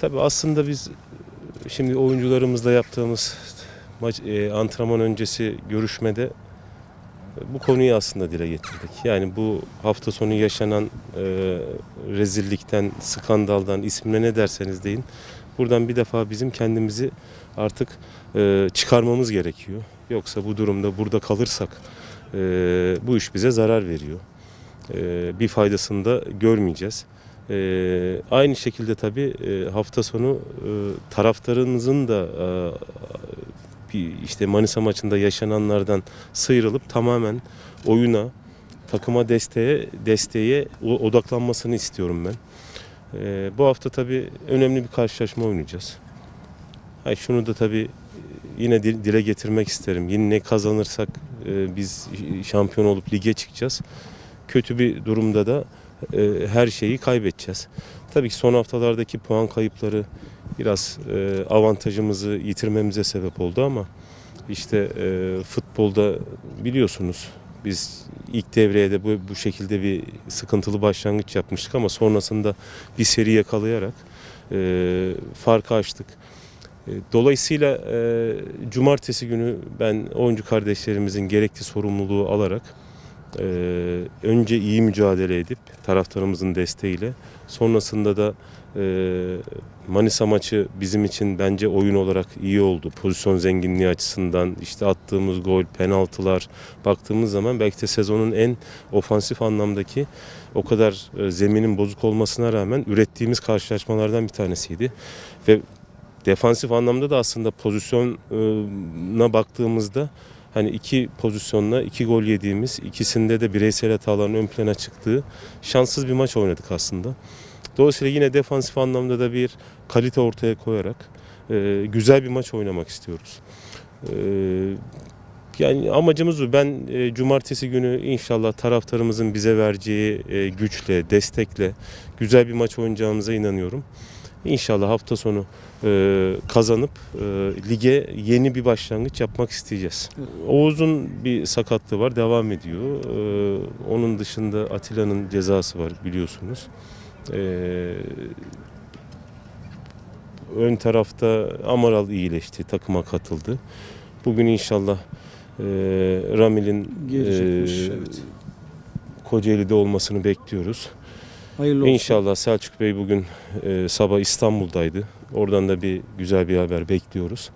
tabii aslında biz şimdi oyuncularımızla yaptığımız maç e, antrenman öncesi görüşmede bu konuyu aslında dile getirdik. Yani bu hafta sonu yaşanan e, rezillikten, skandaldan, ismine ne derseniz deyin. Buradan bir defa bizim kendimizi artık e, çıkarmamız gerekiyor. Yoksa bu durumda burada kalırsak e, bu iş bize zarar veriyor. E, bir faydasını da görmeyeceğiz. E, aynı şekilde tabii e, hafta sonu e, taraftarımızın da e, bir işte Manisa maçında yaşananlardan sıyrılıp tamamen oyuna, takıma desteğe, desteğe odaklanmasını istiyorum ben. E, bu hafta tabii önemli bir karşılaşma oynayacağız. Hayır, şunu da tabii yine dil- dile getirmek isterim. Yine ne kazanırsak e, biz şampiyon olup lige çıkacağız. Kötü bir durumda da e, her şeyi kaybedeceğiz. Tabii ki son haftalardaki puan kayıpları biraz e, avantajımızı yitirmemize sebep oldu ama işte e, futbolda biliyorsunuz biz ilk devreye de bu, bu şekilde bir sıkıntılı başlangıç yapmıştık ama sonrasında bir seri yakalayarak e, farkı açtık. E, Dolayısıyla e, cumartesi günü ben oyuncu kardeşlerimizin gerekli sorumluluğu alarak e, önce iyi mücadele edip taraftarımızın desteğiyle sonrasında da e, Manisa maçı bizim için bence oyun olarak iyi oldu. Pozisyon zenginliği açısından işte attığımız gol, penaltılar baktığımız zaman belki de sezonun en ofansif anlamdaki o kadar e, zeminin bozuk olmasına rağmen ürettiğimiz karşılaşmalardan bir tanesiydi. Ve defansif anlamda da aslında pozisyona baktığımızda hani iki pozisyonla iki gol yediğimiz, ikisinde de bireysel hataların ön plana çıktığı şanssız bir maç oynadık aslında. Dolayısıyla yine defansif anlamda da bir kalite ortaya koyarak e, güzel bir maç oynamak istiyoruz. E, yani amacımız bu. Ben e, cumartesi günü inşallah taraftarımızın bize vereceği e, güçle, destekle güzel bir maç oynayacağımıza inanıyorum. İnşallah hafta sonu e, kazanıp e, lige yeni bir başlangıç yapmak isteyeceğiz. Oğuz'un bir sakatlığı var, devam ediyor. E, onun dışında Atilla'nın cezası var biliyorsunuz. E, ön tarafta Amaral iyileşti, takıma katıldı. Bugün inşallah e, Ramil'in e, evet. Kocaeli'de olmasını bekliyoruz. Hayırlı olsun. İnşallah Selçuk Bey bugün e, sabah İstanbul'daydı. Oradan da bir güzel bir haber bekliyoruz.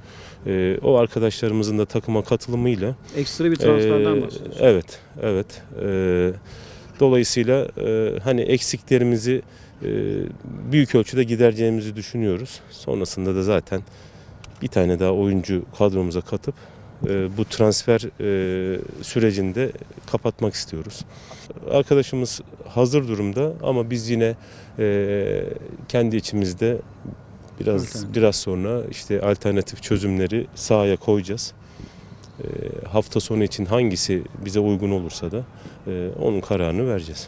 E, o arkadaşlarımızın da takıma katılımıyla Ekstra bir transferden ee, bahsediyorsun. Evet, evet. Ee, dolayısıyla e, hani eksiklerimizi e, büyük ölçüde gidereceğimizi düşünüyoruz. Sonrasında da zaten bir tane daha oyuncu kadromuza katıp e, bu transfer e, sürecinde kapatmak istiyoruz. Arkadaşımız hazır durumda ama biz yine e, kendi içimizde biraz biraz sonra işte alternatif çözümleri sahaya koyacağız. E, hafta sonu için hangisi bize uygun olursa da e, onun kararını vereceğiz.